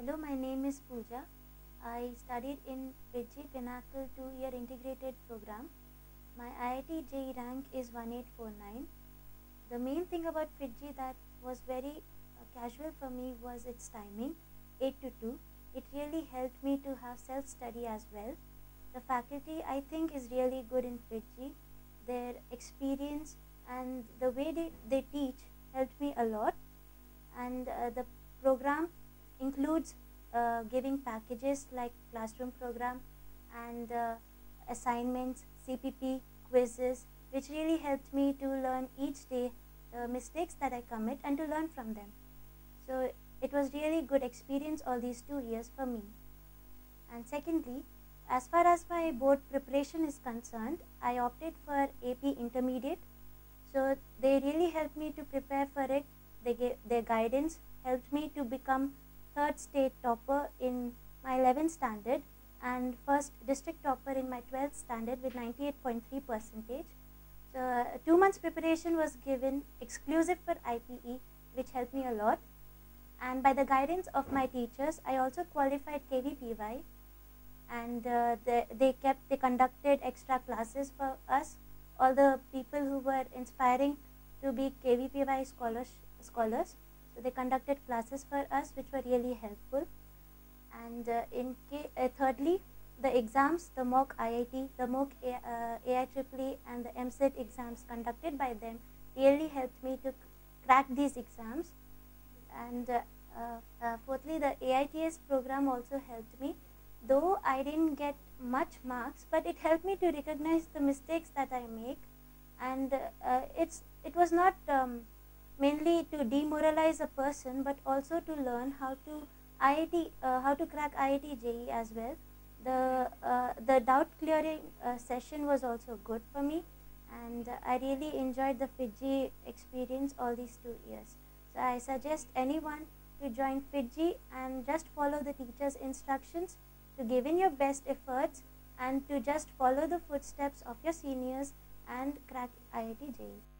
Hello, my name is Pooja. I studied in FIITJEE Pinnacle 2-year integrated program. My IIT JEE rank is 1849. The main thing about FIITJEE that was very uh, casual for me was its timing, 8 to 2. It really helped me to have self-study as well. The faculty I think is really good in FIITJEE. Their experience and the way they, they teach helped me a lot. And uh, the program includes uh, giving packages like classroom program and uh, assignments, CPP, quizzes, which really helped me to learn each day the mistakes that I commit and to learn from them. So it was really good experience all these two years for me. And secondly, as far as my board preparation is concerned, I opted for AP Intermediate. So they really helped me to prepare for it. They gave, their guidance helped me to become third state topper in my 11th standard and first district topper in my 12th standard with 98.3 percentage. So uh, two months preparation was given exclusive for IPE which helped me a lot. And by the guidance of my teachers I also qualified KVPY and uh, they, they kept they conducted extra classes for us all the people who were inspiring to be KVPY scholars scholars they conducted classes for us which were really helpful. And uh, in uh, thirdly, the exams, the mock IIT, the mock A, uh, AIEEE and the EAMCET exams conducted by them really helped me to crack these exams. And uh, uh, uh, fourthly, the AITS program also helped me. Though I didn't get much marks, but it helped me to recognize the mistakes that I make. And it's it was not um, mainly to demoralize a person but also to learn how to IIT, uh, how to crack IIT JEE as well. The, uh, the doubt clearing uh, session was also good for me and I really enjoyed the FIITJEE experience all these two years. So I suggest anyone to join FIITJEE and just follow the teacher's instructions to give in your best efforts and to just follow the footsteps of your seniors and crack IIT JEE.